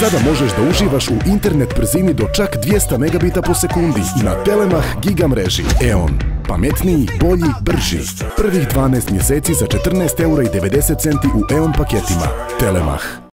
Sada možeš da uživaš u internet brzini do čak 200 megabita po sekundi na Telemach giga mreži E.ON. Pametniji, bolji, brži. Prvih 12 mjeseci za 14,90 eura u E.ON paketima. Telemach.